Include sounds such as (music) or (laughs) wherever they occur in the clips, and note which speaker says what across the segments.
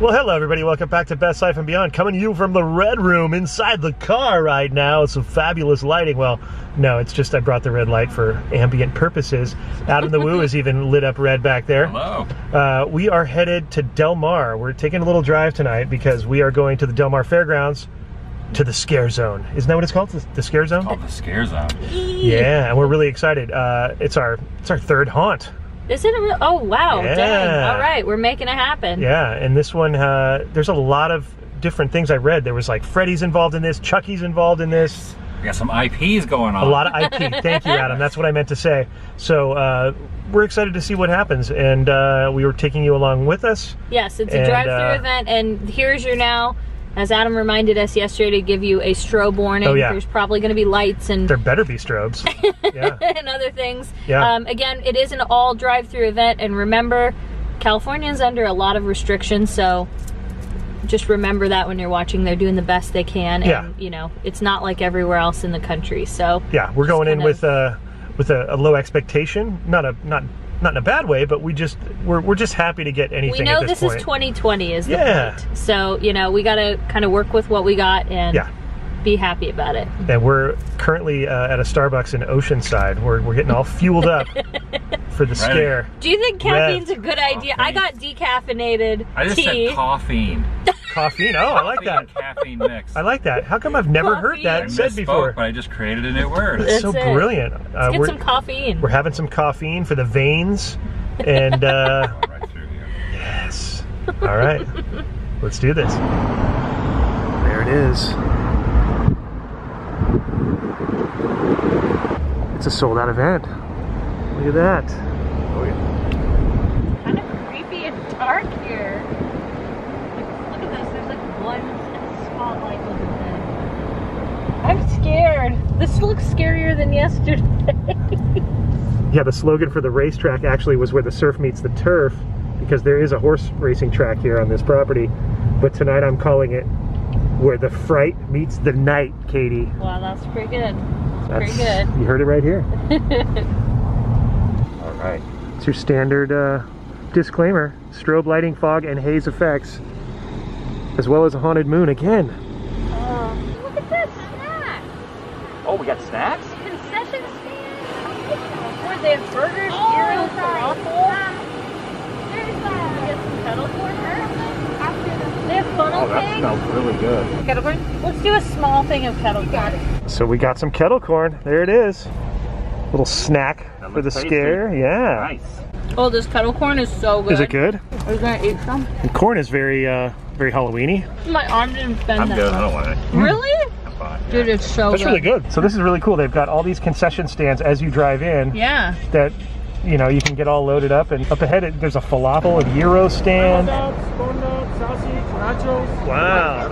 Speaker 1: Well, hello everybody. Welcome back to Best Life and Beyond. Coming to you from the Red Room inside the car right now. Some fabulous lighting. Well, no, it's just I brought the red light for ambient purposes. Adam the Woo is (laughs) even lit up red back there.
Speaker 2: Hello.
Speaker 1: Uh, we are headed to Del Mar. We're taking a little drive tonight because we are going to the Del Mar Fairgrounds to the Scare Zone. Isn't that what it's called? The, the Scare Zone?
Speaker 2: Called the scare zone.
Speaker 1: Yeah, and we're really excited. Uh, it's our it's our third haunt.
Speaker 3: Is it a real? Oh wow!
Speaker 1: Yeah.
Speaker 3: Dang! All right, we're making it happen.
Speaker 1: Yeah, and this one, uh, there's a lot of different things I read. There was like Freddy's involved in this, Chucky's involved in this,
Speaker 2: We got some IPs going on.
Speaker 1: a lot of IP. (laughs) Thank you, Adam. That's what I meant to say. So uh, we're excited to see what happens, and uh, we were taking you along with us.
Speaker 3: Yes, it's a
Speaker 1: And,
Speaker 3: drive-through
Speaker 1: uh,
Speaker 3: event, and here's your now. As Adam reminded us yesterday to give you a strobe warning.
Speaker 1: Oh, yeah.
Speaker 3: There's probably going to be lights and
Speaker 1: There better be strobes. (laughs) yeah.
Speaker 3: and other things.
Speaker 1: Yeah.
Speaker 3: Um, again, it is an all drive-through event, and remember, California is under a lot of restrictions, so just remember that when you're watching. They're doing the best they can, and
Speaker 1: Yeah.
Speaker 3: you know it's not like everywhere else in the country. So
Speaker 1: Yeah, we're going in with
Speaker 3: of-
Speaker 1: uh, with a, a low expectation. Not a not not in a bad way, but we just we're we're just happy to get anything
Speaker 3: we know
Speaker 1: at this,
Speaker 3: this
Speaker 1: point.
Speaker 3: is 2020 is the
Speaker 1: Yeah.
Speaker 3: point. So you know we got to kind of work with what we got and
Speaker 1: Yeah.
Speaker 3: be happy about it.
Speaker 1: And we're currently uh, at a Starbucks in Oceanside. We're, we're getting all fueled up (laughs) for the scare.
Speaker 3: Do you think caffeine's a good idea? I got decaffeinated
Speaker 2: I just
Speaker 3: tea.
Speaker 2: said caffeine. (laughs)
Speaker 1: Coffee? Oh, I like that.
Speaker 2: Caffeine, caffeine mix.
Speaker 1: I like that. How come I've never heard
Speaker 3: Coffee.
Speaker 1: that
Speaker 2: I
Speaker 1: said
Speaker 2: misspoke,
Speaker 1: before?
Speaker 2: but I just created a new word.
Speaker 3: That's
Speaker 1: so
Speaker 3: it.
Speaker 1: brilliant. Uh,
Speaker 3: Let's get
Speaker 1: we're,
Speaker 3: some caffeine.
Speaker 1: we're having some caffeine for the veins. And uh, (laughs)
Speaker 2: right through here.
Speaker 1: yes. All right. Let's do this. There it is. It's a sold out event. Look at that.
Speaker 2: Oh yeah.
Speaker 3: kind of creepy and dark here. Look at this. There's like one spotlight looking thing. I'm scared. This looks scarier than yesterday.
Speaker 1: Yeah, the slogan for the racetrack actually was where the surf meets the turf because there is a horse racing track here on this property. But tonight I'm calling it where the fright meets the night, Katie.
Speaker 3: wow, that's pretty good. That's,
Speaker 1: That's,
Speaker 3: pretty good.
Speaker 1: You heard it right here. (laughs)
Speaker 2: All right.
Speaker 1: It's your standard uh, disclaimer strobe lighting, fog, and haze effects, as well as a haunted moon again.
Speaker 3: Oh, look at this snack.
Speaker 2: Oh, we got snacks?
Speaker 3: Concession stand. Where they have burgers, gyros, falafel. Get some kettle corn. They have funnel
Speaker 2: Oh, that smells really good.
Speaker 3: Kettle corn? Let's do a small thing of kettle corn.
Speaker 1: So we got some kettle corn. There it is. Little snack for the
Speaker 2: tasty.
Speaker 1: scare. Yeah.
Speaker 2: Nice.
Speaker 3: Oh, this kettle corn is so good.
Speaker 1: Is it good?
Speaker 3: Are you gonna eat some?
Speaker 1: The corn is very, uh, very Halloweeny.
Speaker 3: My arm didn't bend
Speaker 2: I'm
Speaker 3: that
Speaker 2: good. I don't want it.
Speaker 3: Really?
Speaker 2: I'm fine.
Speaker 3: Dude, it's so
Speaker 1: That's
Speaker 3: good.
Speaker 1: really good. So this is really cool. They've got all these concession stands as you drive in
Speaker 3: Yeah.
Speaker 1: that you know you can get all loaded up. And up ahead, it, there's a falafel and gyro stand.
Speaker 4: dogs, corn dogs, sausage, nachos,
Speaker 1: Wow,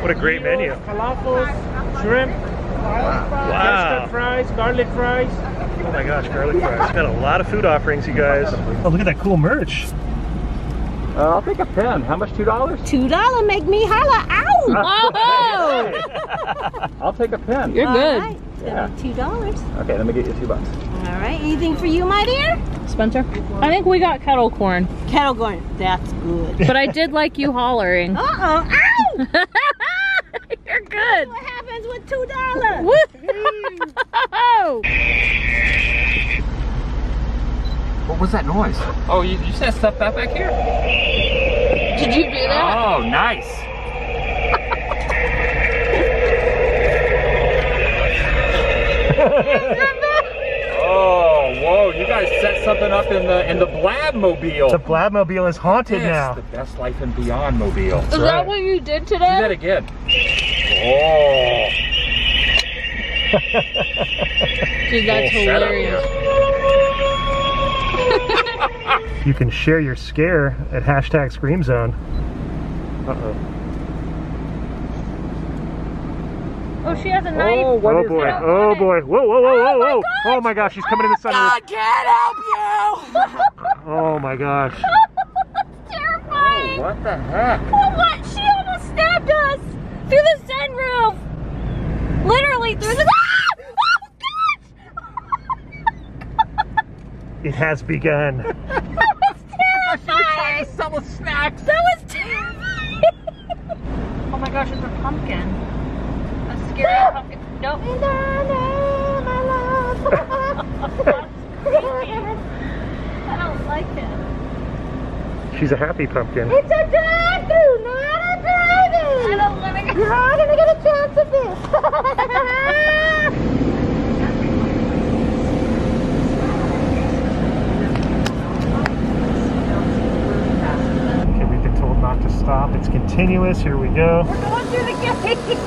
Speaker 1: what a great menu!
Speaker 4: falafels, shrimp,
Speaker 1: Wow.
Speaker 4: custard fries, garlic fries.
Speaker 1: Oh my gosh, garlic fries! Got a lot of food offerings, you guys. Oh, look at that cool merch.
Speaker 2: Uh, I'll take a pen. How much? Two dollars?
Speaker 5: Two dollar make me holla. Ow! (laughs)
Speaker 3: Oh!
Speaker 2: I'll take a pen.
Speaker 3: You're good.
Speaker 5: All right,
Speaker 2: Yeah.
Speaker 5: Two dollars.
Speaker 2: Okay, let me get you two bucks.
Speaker 5: All right. Anything for you, my dear?
Speaker 3: Spencer? I think we got kettle corn,
Speaker 5: Kettle corn. That's good. (laughs)
Speaker 3: but I did like you hollering. (laughs)
Speaker 5: Uh oh. Ow!
Speaker 3: You're good.
Speaker 5: what happens with two dollars?
Speaker 3: Woo!
Speaker 2: What was that noise? Oh, you, you set stuff back back here?
Speaker 3: Did you do that?
Speaker 2: Oh, nice. oh, whoa! You guys set something up in the in the Blabmobile.
Speaker 1: The Blabmobile is haunted
Speaker 2: Yes,
Speaker 1: now.
Speaker 2: the best life and beyond mobile.
Speaker 3: Is
Speaker 2: Do
Speaker 3: that what you did today?
Speaker 2: Do that
Speaker 3: today?
Speaker 2: again. Oh,
Speaker 3: Dude, that's oh. (laughs)
Speaker 2: Full setup
Speaker 3: hilarious.
Speaker 1: You can share your scare at hashtag Scream Zone. Uh oh.
Speaker 3: Oh, she has a knife.
Speaker 2: oh, what
Speaker 1: Oh
Speaker 2: is
Speaker 1: boy!
Speaker 2: that?
Speaker 1: Oh boy! Whoa! Whoa! Whoa! Whoa! Whoa! Oh my gosh! She's coming in the sunroof.
Speaker 5: I can't help you. (laughs)
Speaker 1: Oh my gosh!
Speaker 3: Terrifying.
Speaker 2: What the heck?
Speaker 3: Oh, what? She almost stabbed us through the sunroof. Literally through the. Ah! Oh, (laughs)
Speaker 1: It has begun. (laughs)
Speaker 3: God! That was terrifying.
Speaker 2: Sell a snack.
Speaker 4: tracks.
Speaker 3: That was terrifying. oh my gosh, it's a pumpkin. A scary pumpkin. Nope. (laughs) I don't like it.
Speaker 1: She's a happy pumpkin.
Speaker 5: It's a drive-through, not a drive-in.
Speaker 3: I don't want to go.
Speaker 5: You're all gonna get a chance at this. (laughs)
Speaker 1: Okay, we've been told not to stop. It's continuous. Here we go.
Speaker 3: We're going through the gate.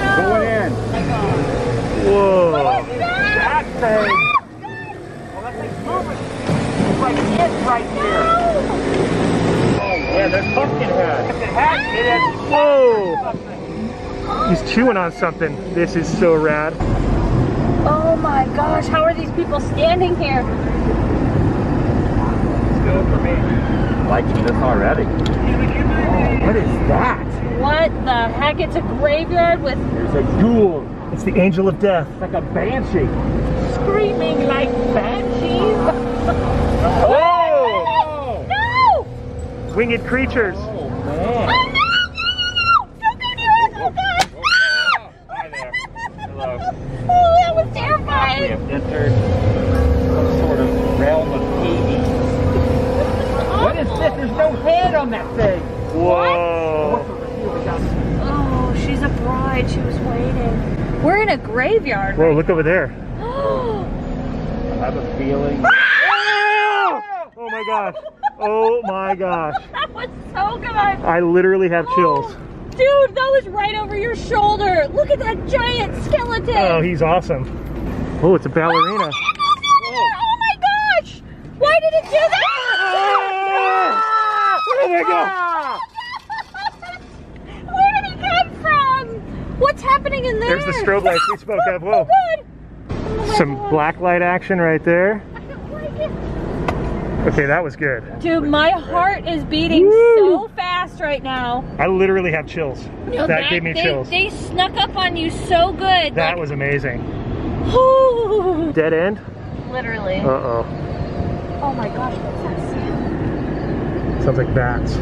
Speaker 3: No.
Speaker 4: Going in.
Speaker 1: Whoa.
Speaker 4: What is That thing. Oh, that thing's moving. It's like it right here. Oh, yeah, there's pumpkin head. It has, it has
Speaker 1: Whoa. He's chewing on something. This is so rad.
Speaker 3: Oh my gosh, how are these people standing here?
Speaker 4: Still for me. Liking this already. what is that?
Speaker 3: What the heck? It's a graveyard with
Speaker 4: There's a ghoul.
Speaker 1: It's the angel of death.
Speaker 4: It's like a banshee.
Speaker 3: screaming like banshees. (laughs)
Speaker 4: Oh! (laughs)
Speaker 3: No!
Speaker 1: Winged creatures.
Speaker 3: Graveyard.
Speaker 1: Whoa, look over there. (gasps)
Speaker 4: I have a feeling. Ah!
Speaker 1: Oh my gosh. Oh my gosh. (laughs)
Speaker 3: that was so good.
Speaker 1: I literally have oh, chills.
Speaker 3: Dude, that was right over your shoulder. Look at that giant skeleton.
Speaker 1: Oh, he's awesome. Oh, it's a ballerina.
Speaker 3: Ah, oh. oh my gosh! Why did it do that?
Speaker 1: Oh my god.
Speaker 3: Where did he come from? What's happening in there?
Speaker 1: There's the strobe lights we spoke of. (laughs) Whoa.
Speaker 3: Oh. Oh
Speaker 1: Some black light action right there.
Speaker 3: Like.
Speaker 1: Okay, that was good.
Speaker 3: Dude, my heart is beating
Speaker 1: Woo.
Speaker 3: so fast right now.
Speaker 1: I literally have chills.
Speaker 3: No,
Speaker 1: that, gave me
Speaker 3: they,
Speaker 1: chills.
Speaker 3: They snuck up on you so good.
Speaker 1: that
Speaker 3: like,
Speaker 1: was amazing. Dead end?
Speaker 3: Literally.
Speaker 1: Uh-oh.
Speaker 3: oh my gosh, what's that sound?
Speaker 1: Sounds like bats.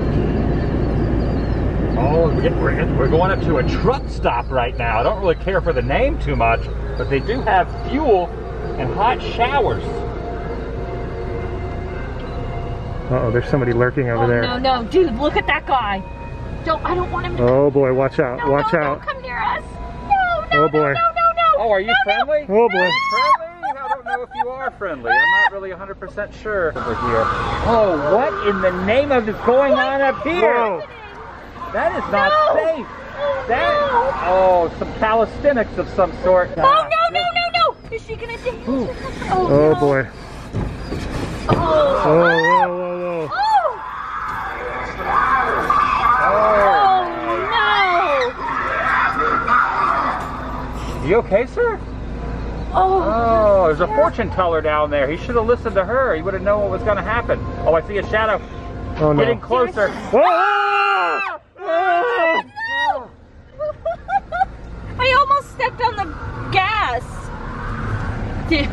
Speaker 4: Oh, we're, we're, we're going up to a truck stop right now. I don't really care for the name too much, but they do have fuel and hot showers.
Speaker 1: Uh-oh, there's somebody lurking over
Speaker 3: oh
Speaker 1: there.
Speaker 3: no, no, dude, look at that guy. Don't I don't want him to
Speaker 1: Oh boy, watch out.
Speaker 3: no,
Speaker 1: watch
Speaker 3: no,
Speaker 1: out.
Speaker 3: Don't come near us. No, no,
Speaker 1: Oh, boy.
Speaker 3: no, no, no, no.
Speaker 4: Oh, are you
Speaker 3: no, no.
Speaker 4: friendly?
Speaker 1: Oh boy.
Speaker 4: Friendly? I don't know if you are friendly. I'm not really 100% sure over here. Oh, what in the name of is going on up here?
Speaker 1: Whoa.
Speaker 4: That is not
Speaker 3: No.
Speaker 4: safe. That oh, some calisthenics of some sort.
Speaker 3: Oh no, no, no, no! Is she gonna dance?
Speaker 1: Oh, oh
Speaker 3: no.
Speaker 1: boy.
Speaker 3: Oh.
Speaker 1: Whoa, whoa, whoa, whoa.
Speaker 3: Oh. Oh
Speaker 4: You okay, sir?
Speaker 3: Oh.
Speaker 4: Oh, there's a fortune teller down there. He should have listened to her. He would have known what was going to happen. Oh, I see a shadow
Speaker 1: Oh no.
Speaker 4: getting closer.
Speaker 1: Whoa! Ah!
Speaker 3: No! I almost stepped on the gas. Dude.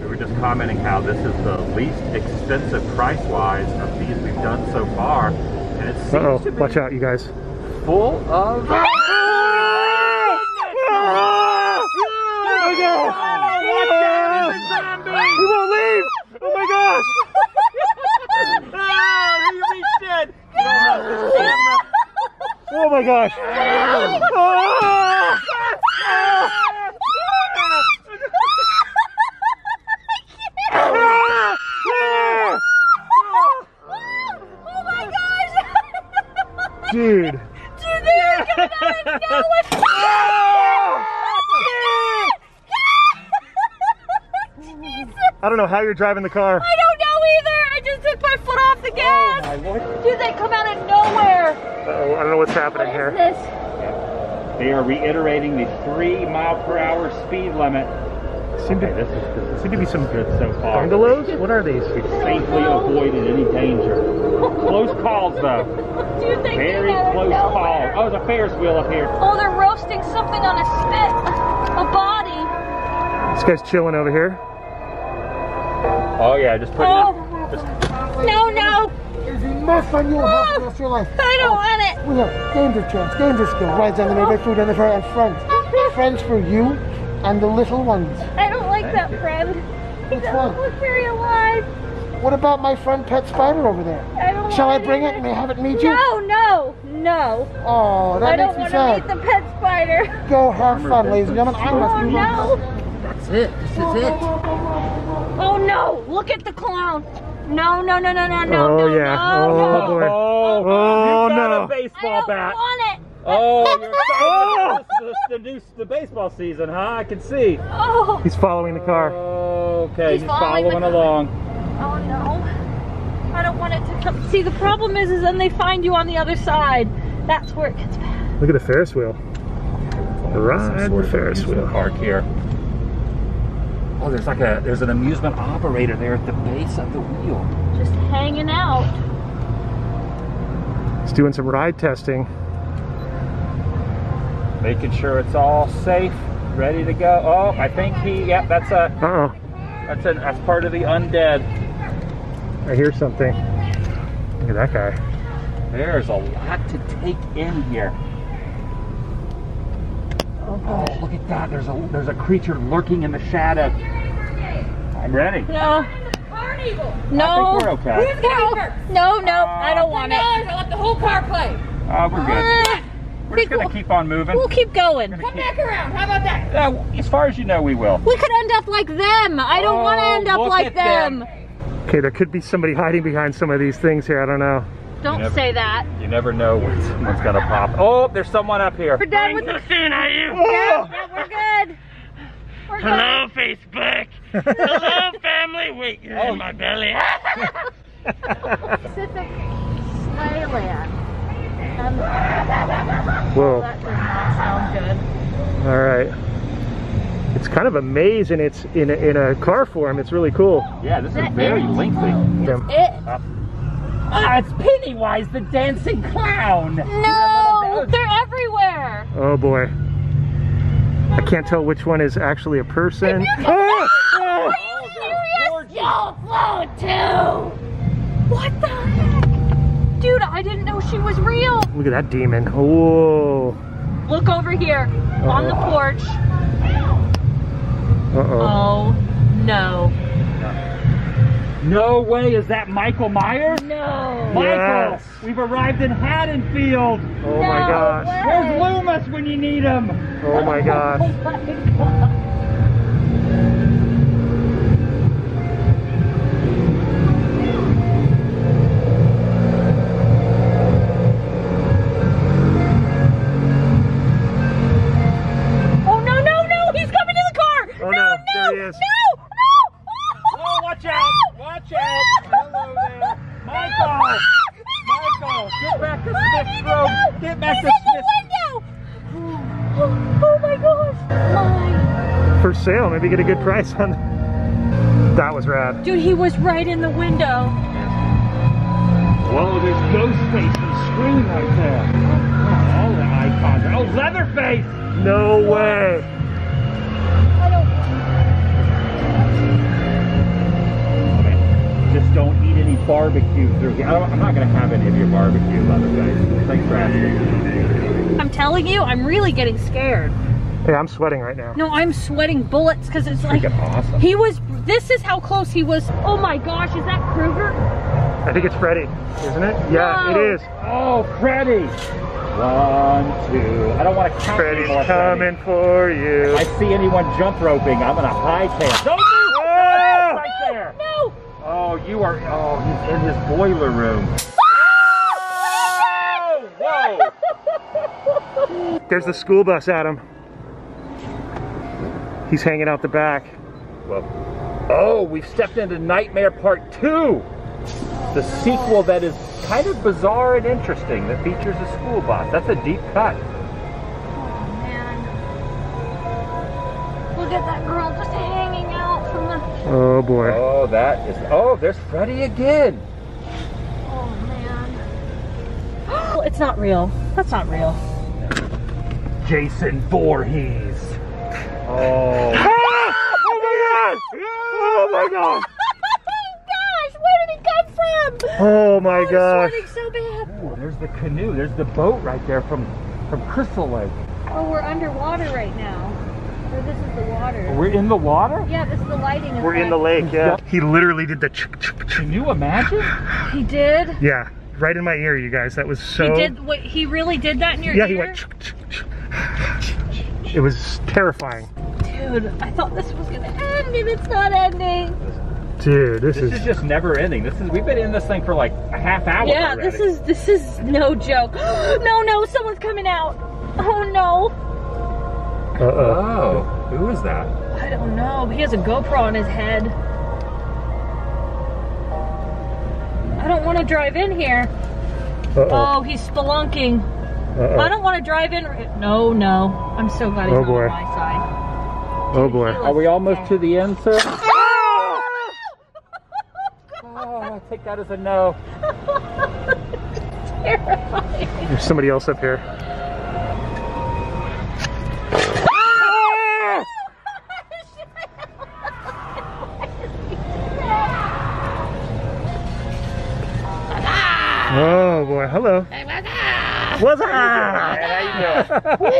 Speaker 4: We were just commenting how this is the least expensive price-wise of these we've done so far, and it seems
Speaker 1: Uh-oh,
Speaker 4: to be
Speaker 1: watch out, you guys.
Speaker 4: full of.
Speaker 1: Ah! (laughs) Oh my god! Ah! He won't leave! Oh my gosh!
Speaker 4: Ah, he reached in. He almost his (laughs) camera.
Speaker 1: Oh my gosh! (laughs) Ah! Ah! Ah!
Speaker 3: Oh my gosh!
Speaker 1: Dude!
Speaker 3: Dude, they are coming out of nowhere! Jesus.
Speaker 1: I don't know how you're driving the car.
Speaker 3: I don't know either. I just took my foot off the gas.
Speaker 4: Oh my lord.
Speaker 3: Dude, they come out of nowhere.
Speaker 1: Uh-oh, I don't know what's happening
Speaker 3: What
Speaker 1: here.
Speaker 3: is this?
Speaker 4: They are reiterating the three mile per hour speed limit.
Speaker 1: Seem
Speaker 4: Okay,
Speaker 1: to,
Speaker 4: this is, this is
Speaker 1: seem to be some
Speaker 4: good so far.
Speaker 1: bungalows? What are these?
Speaker 4: We've safely avoided any danger. Close calls though. (laughs)
Speaker 3: Dude, they
Speaker 4: Very
Speaker 3: came out of
Speaker 4: close calls.
Speaker 3: nowhere.
Speaker 4: Oh, there's a Ferris wheel up here.
Speaker 3: Oh, they're roasting something on a spit. A body.
Speaker 1: This guy's chilling over here.
Speaker 4: Oh yeah, just put
Speaker 3: Oh.
Speaker 4: just
Speaker 3: No, no.
Speaker 6: more fun you will have for rest your life.
Speaker 3: I don't want it.
Speaker 6: We have danger chance, danger skill, rides on the Maybach food and the fair, and friends. Friends for you and the little ones.
Speaker 3: I don't like that friend. He
Speaker 6: Which
Speaker 3: doesn't
Speaker 6: one?
Speaker 3: look very alive.
Speaker 6: What about my friend Pet Spider over there?
Speaker 3: I don't
Speaker 6: Shall I
Speaker 3: want
Speaker 6: bring it and have it meet you?
Speaker 3: No, no, no.
Speaker 6: Oh, that
Speaker 3: I
Speaker 6: that
Speaker 3: don't want to meet the pet spider.
Speaker 6: Go have fun, ladies and gentlemen. I
Speaker 3: Oh
Speaker 6: must move
Speaker 3: no.
Speaker 2: That's it. This is it.
Speaker 3: Oh no. Look at the clown. No, no, no, no, no, no,
Speaker 1: Oh,
Speaker 3: no,
Speaker 1: yeah.
Speaker 3: no,
Speaker 1: Oh,
Speaker 3: no.
Speaker 1: boy.
Speaker 4: Oh,
Speaker 1: Oh,
Speaker 4: you got
Speaker 1: no.
Speaker 4: a
Speaker 3: I
Speaker 4: baseball
Speaker 3: don't
Speaker 4: bat.
Speaker 3: Want it.
Speaker 4: Oh, (laughs) you're oh! this is the new the baseball season, huh? I can see.
Speaker 3: Oh,
Speaker 1: He's following the car.
Speaker 4: Okay,
Speaker 3: He's
Speaker 4: he's,
Speaker 3: following
Speaker 4: following, along.
Speaker 3: oh no. I don't want it to come. See, the problem is, is then they find you on the other side. That's where it gets bad.
Speaker 1: Look at the Ferris wheel. Ride the Ferris wheel.
Speaker 2: Park here. Oh, there's like a there's an amusement operator there at the base of the wheel.
Speaker 3: Just hanging out.
Speaker 1: He's doing some ride testing.
Speaker 4: Making sure it's all safe, ready to go. Oh, I think he. Yeah, that's a
Speaker 1: Uh oh.
Speaker 4: that's a that's part of the undead.
Speaker 1: I hear something. Look at that guy.
Speaker 2: There's a lot to take in here. Oh, look at that. There's a there's a creature lurking in the shadow.
Speaker 4: I'm ready.
Speaker 3: No. No.
Speaker 4: I think we're okay.
Speaker 3: No, no, no. I don't want it.
Speaker 5: I let the whole car play.
Speaker 4: Oh, we're good.
Speaker 3: Uh,
Speaker 4: We're just gonna
Speaker 3: we'll-
Speaker 4: keep on moving.
Speaker 3: We'll keep going.
Speaker 4: Gonna
Speaker 5: Back around. How about that?
Speaker 4: Yeah, as far as you know, we will.
Speaker 3: We could end up like them. I don't want to
Speaker 4: Oh,
Speaker 3: end up like
Speaker 4: them.
Speaker 3: them.
Speaker 1: Okay, there could be somebody hiding behind some of these things here. I don't know.
Speaker 3: Don't
Speaker 4: never-
Speaker 3: say that.
Speaker 4: You never know when someone's gonna pop. Oh, there's someone up here.
Speaker 3: We're done with the
Speaker 4: soon, are you?
Speaker 3: Yeah, yeah, we're good. We're
Speaker 4: Hello, Facebook. Hello, (laughs) family. Wait, you're in my belly. (laughs)
Speaker 3: Pacific Slayland. Um,
Speaker 1: Whoa.
Speaker 3: that does not sound good.
Speaker 1: All right. It's kind of a maze and it's in a, in a car form. It's really cool.
Speaker 2: Yeah, this is very lengthy.
Speaker 1: Them-
Speaker 3: It.
Speaker 4: Ah, it's Pennywise, the dancing clown.
Speaker 3: No, they're everywhere.
Speaker 1: Oh boy. I can't tell which one is actually a person. Ah! Ah!
Speaker 3: Are you serious? You'll float too. What the heck? Dude, I didn't know she was real.
Speaker 1: Look at that demon. Whoa.
Speaker 3: Look over here on the porch.
Speaker 1: Uh-oh.
Speaker 3: Oh, no.
Speaker 4: No way, is that Michael Myers?
Speaker 3: No.
Speaker 4: Michael,
Speaker 1: Yes.
Speaker 4: we've arrived in Haddonfield.
Speaker 1: Oh my gosh.
Speaker 3: way.
Speaker 4: Where's Loomis when you need him?
Speaker 1: Oh my gosh.
Speaker 3: Oh my god.
Speaker 4: Get
Speaker 1: a good price on (laughs) That was rad.
Speaker 3: Dude, he was right in the window.
Speaker 4: Whoa, there's Ghostface and Scream right there. Oh, all the icons. Oh, Leatherface!
Speaker 1: No way.
Speaker 3: I don't.
Speaker 4: Just don't eat any barbecue through here. I don't, I'm not going to have any of your barbecue, Leatherface. Thanks for asking.
Speaker 3: I'm telling you, I'm really getting scared.
Speaker 1: Hey, I'm sweating right now.
Speaker 3: No, I'm sweating bullets because it's like
Speaker 4: awesome.
Speaker 3: he was. This is how close he was. Oh my gosh, is that Krueger?
Speaker 1: I think it's Freddy, isn't it? Yeah,
Speaker 3: No.
Speaker 1: it is.
Speaker 4: Oh, Freddy! One, two. I don't want to count
Speaker 1: Freddy's
Speaker 4: anymore,
Speaker 1: coming for you.
Speaker 4: Freddy. I see anyone jump roping. I'm going to hightail. Don't move!
Speaker 1: Oh!
Speaker 4: Right there.
Speaker 3: No!
Speaker 4: Oh, you are. Oh, he's in his boiler room. Oh, whoa! (laughs)
Speaker 1: There's the school bus, Adam. He's hanging out the back.
Speaker 4: Whoa. Oh, we've stepped into Nightmare Part 2. The sequel that is kind of bizarre and interesting that features a school bus. That's a deep cut.
Speaker 3: Oh man. Look at that girl just hanging out from the.
Speaker 1: Oh boy.
Speaker 4: Oh, that is. Oh, there's Freddy again.
Speaker 3: Oh man. Well, (gasps) it's not real. That's not real.
Speaker 4: Jason Voorhees. Oh.
Speaker 1: Ah! (laughs) Oh my god! Oh my god!
Speaker 3: oh (laughs) gosh, where did he come from? swim.
Speaker 1: Oh my
Speaker 3: I'm
Speaker 1: gosh.
Speaker 3: sweating so bad.
Speaker 4: Ooh, there's the canoe. There's the boat right there from from Crystal Lake.
Speaker 3: Oh, we're underwater right now. Or this is the water.
Speaker 4: We're in the water.
Speaker 3: Yeah, this is the lighting.
Speaker 1: We're in the lake, yeah. He literally did the ch- ch- ch-
Speaker 4: Can you imagine?
Speaker 3: He did.
Speaker 1: Yeah, right in my ear, you guys. That was so.
Speaker 3: He did. What? He really did that in your
Speaker 1: Yeah,
Speaker 3: ear.
Speaker 1: he went. ch- ch- ch- It was terrifying.
Speaker 3: Dude, I thought this was gonna end, and it's not ending.
Speaker 1: Dude, this,
Speaker 4: This is just never ending. This is we've been in this thing for like a half hour.
Speaker 3: Yeah,
Speaker 4: already.
Speaker 3: this is this is no joke. (gasps) no, no, someone's coming out. Oh no.
Speaker 1: Uh oh.
Speaker 4: Oh, who is that?
Speaker 3: I don't know. He has a GoPro on his head. I don't want to drive in here.
Speaker 1: Uh oh.
Speaker 3: Oh, he's spelunking.
Speaker 1: Uh
Speaker 3: I
Speaker 1: oh.
Speaker 3: don't want to drive in. No, no. I'm so glad he's
Speaker 1: Oh,
Speaker 3: not
Speaker 1: boy.
Speaker 3: on my side.
Speaker 1: Oh boy.
Speaker 4: Are we almost to the end, sir? (laughs) Oh, I take that as a no.
Speaker 3: Terrifying.
Speaker 1: There's somebody else up here. Ah! Oh boy. Hello. What's up?
Speaker 4: How you doing? (laughs) we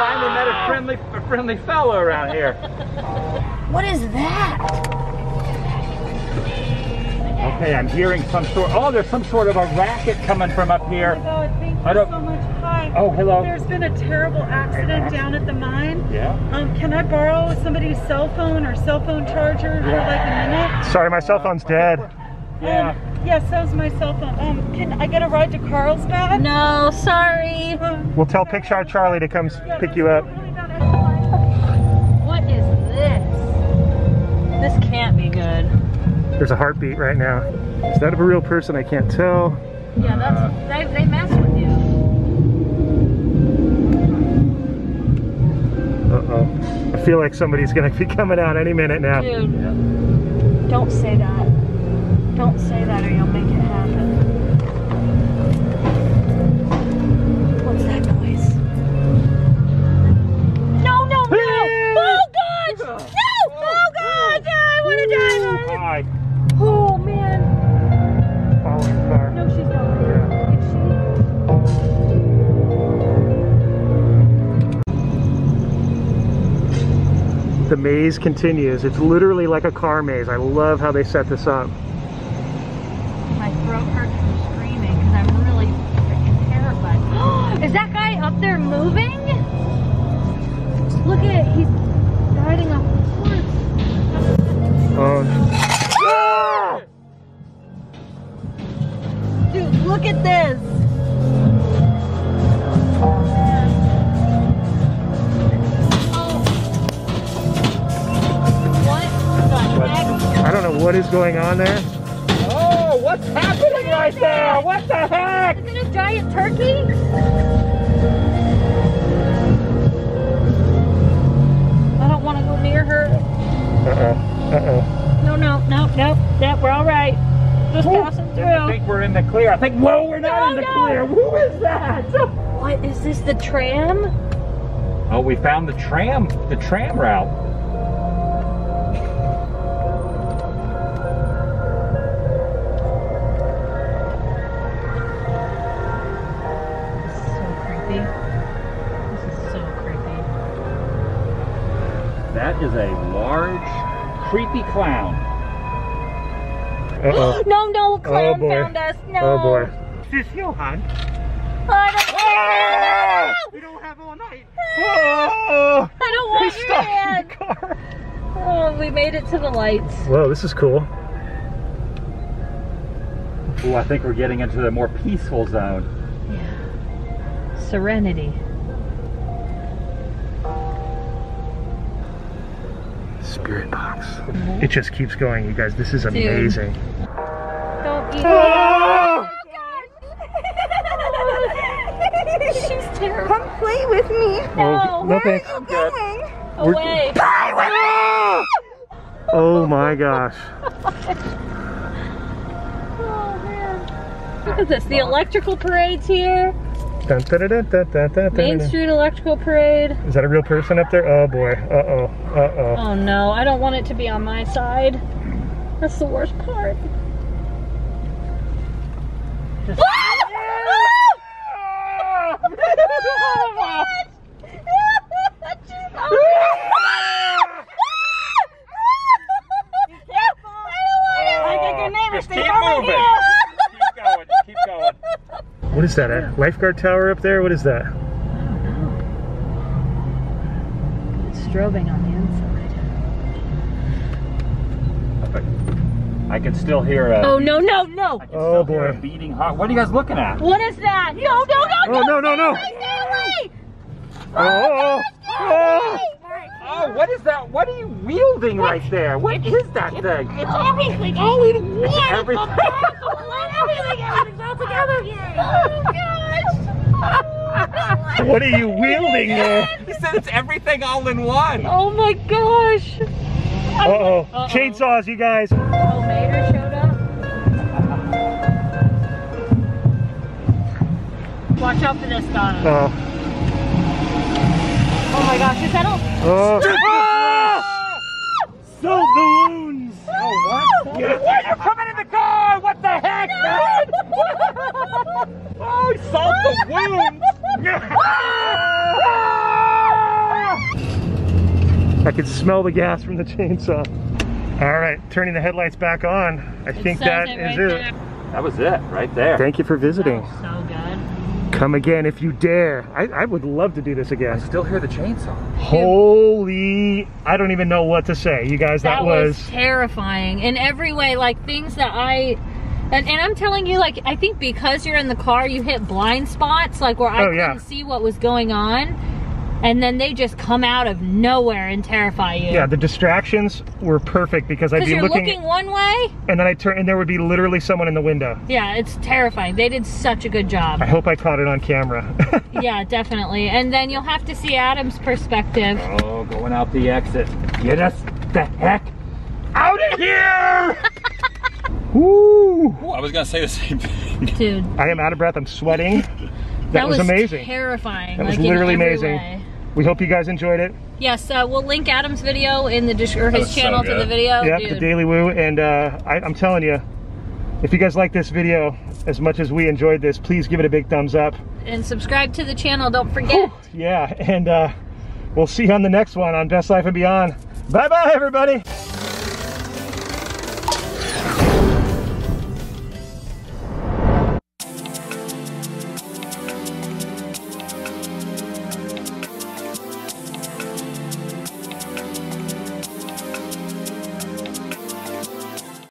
Speaker 4: finally met a friendly, a friendly fellow around here.
Speaker 3: What is that?
Speaker 4: Okay, I'm hearing some sort. Oh, there's some sort of a racket coming from up here.
Speaker 7: God, thank you
Speaker 4: I don't-
Speaker 7: so much. Hi.
Speaker 4: Oh, hello.
Speaker 7: There's been a terrible accident down at the mine.
Speaker 4: Yeah.
Speaker 7: Um, can I borrow somebody's cell phone or cell phone charger for like a minute?
Speaker 1: Sorry, my cell phone's dead.
Speaker 4: Yeah.
Speaker 7: Um, yes, so's my cell phone. Um, can I get a ride to Carlsbad?
Speaker 3: No, sorry.
Speaker 7: Um,
Speaker 1: We'll tell Picture Charlie to come
Speaker 7: yeah,
Speaker 1: pick you up.
Speaker 3: This? Can't be good.
Speaker 1: There's a heartbeat right now. Is that of a real person? I can't tell.
Speaker 3: Yeah, that's they, they mess with you.
Speaker 1: Uh oh. I feel like somebody's gonna (laughs) be coming out any minute now.
Speaker 3: Dude, don't say that. Don't say that or you'll make it happen.
Speaker 1: Maze continues. It's literally like a car maze. I love how they set this up. Going on there.
Speaker 4: Oh, what's happening right there? What the heck?
Speaker 3: Is it a giant turkey? I don't want to go near her.
Speaker 1: Uh oh. Uh oh.
Speaker 3: No, no, no, no, no, we're all right. Just passing
Speaker 4: I
Speaker 3: through.
Speaker 4: I think we're in the clear. I think. Whoa, we're not in the
Speaker 3: No, no.
Speaker 4: clear. Who is that?
Speaker 3: What is this? The tram?
Speaker 4: Oh, we found the tram. The tram route. That is a large, creepy clown.
Speaker 1: Uh oh. (gasps)
Speaker 3: No, no, a clown
Speaker 1: boy.
Speaker 3: found us. No.
Speaker 1: Oh boy.
Speaker 2: Is this Johan?
Speaker 3: I don't, (laughs)
Speaker 2: We don't have all night.
Speaker 1: Oh! (gasps)
Speaker 3: I don't want
Speaker 1: He's
Speaker 3: your
Speaker 1: stuck in
Speaker 3: hand.
Speaker 1: the car.
Speaker 3: Oh, we made it to the lights.
Speaker 1: Whoa, this is cool.
Speaker 4: Ooh, I think we're getting into the more peaceful zone.
Speaker 3: Serenity.
Speaker 1: Spirit box. It just keeps going, you guys. This is amazing.
Speaker 3: Don't eat
Speaker 1: Oh!
Speaker 3: it. She's terrible.
Speaker 5: Come play with me.
Speaker 1: Oh, no thanks.
Speaker 5: I'm going.
Speaker 3: Away.
Speaker 1: Oh my gosh. (laughs)
Speaker 3: Oh, man. Look at this. The electrical parade's here.
Speaker 1: Dun,
Speaker 3: Main. Street Electrical Parade.
Speaker 1: Is that a real person up there? Oh boy. Uh oh. Uh oh.
Speaker 3: Oh no, I don't want it to be on my side. That's the worst part. Just
Speaker 5: I think your neighbor
Speaker 4: Just
Speaker 5: stay
Speaker 4: keep
Speaker 5: over
Speaker 4: moving.
Speaker 5: here.
Speaker 4: Keep going. Keep going.
Speaker 1: What is that? A lifeguard tower up there? What is that?
Speaker 3: It's strobing on the inside.
Speaker 4: I can still hear a.
Speaker 3: Oh no no no!
Speaker 4: I can
Speaker 1: Oh,
Speaker 4: still hear a
Speaker 1: boy.
Speaker 4: beating heart. What are you guys looking at?
Speaker 3: What is that? No no no
Speaker 1: Oh, no, no, no.
Speaker 3: Stay away!
Speaker 1: Oh, oh
Speaker 4: oh. Oh, oh, oh, what is that? What are you wielding right there? What is that thing?
Speaker 5: It's everything all in one.
Speaker 4: Everything.
Speaker 5: everything, everything's all together here. (laughs) Oh gosh.
Speaker 1: what are you wielding there?
Speaker 4: He said it's everything all in one.
Speaker 3: Oh my gosh!
Speaker 1: Uh-oh. Chainsaws, you guys.
Speaker 3: Oh, Mater showed up. Watch out for this guy.
Speaker 1: Oh.
Speaker 3: Oh my gosh, is that all?
Speaker 1: Oh. Salt the wounds.
Speaker 4: Oh, what? Why are you coming in the car? What the heck, man? (laughs) oh, salt the wounds. (laughs)
Speaker 1: I can smell the gas from the chainsaw. All right, turning the headlights back on. I think
Speaker 3: says
Speaker 1: that
Speaker 3: it
Speaker 1: is
Speaker 3: right
Speaker 1: it.
Speaker 3: there.
Speaker 4: that was it, right there.
Speaker 1: Thank you for visiting.
Speaker 3: So good.
Speaker 1: Come again if you dare. I, I would love to do this again.
Speaker 4: I still hear the chainsaw.
Speaker 1: Holy, I don't even know what to say. You guys, that,
Speaker 3: That was terrifying in every way. Like things that I. And, and I'm telling you, like, I think because you're in the car, you hit blind spots, like where I
Speaker 1: Oh,
Speaker 3: couldn't
Speaker 1: yeah.
Speaker 3: see what was going on. And then they just come out of nowhere and terrify you.
Speaker 1: Yeah, the distractions were perfect because I'd
Speaker 3: Because
Speaker 1: be
Speaker 3: you're
Speaker 1: looking,
Speaker 3: looking one way.
Speaker 1: and then I turn and there would be literally someone in the window.
Speaker 3: Yeah, it's terrifying. They did such a good job.
Speaker 1: I hope I caught it on camera. (laughs)
Speaker 3: Yeah, definitely. And then you'll have to see Adam's perspective.
Speaker 4: Oh, going out the exit. Get us the heck out of here! (laughs)
Speaker 1: Woo!
Speaker 4: I was gonna say the same thing.
Speaker 3: Dude,
Speaker 1: I am out of breath. I'm sweating. That, was, amazing.
Speaker 3: Terrifying.
Speaker 1: That was
Speaker 3: like, in
Speaker 1: literally amazing.
Speaker 3: way.
Speaker 1: We hope you guys enjoyed it.
Speaker 3: Yes, uh, we'll link Adam's video in the dis- or his
Speaker 4: was so
Speaker 3: channel to the video.
Speaker 1: yep,
Speaker 3: Dude.
Speaker 1: the Daily Woo. And uh, I, I'm telling you, if you guys like this video as much as we enjoyed this, please give it a big thumbs up.
Speaker 3: and subscribe to the channel. Don't forget.
Speaker 1: Yeah, and uh, we'll see you on the next one on Best Life and Beyond. Bye bye, everybody.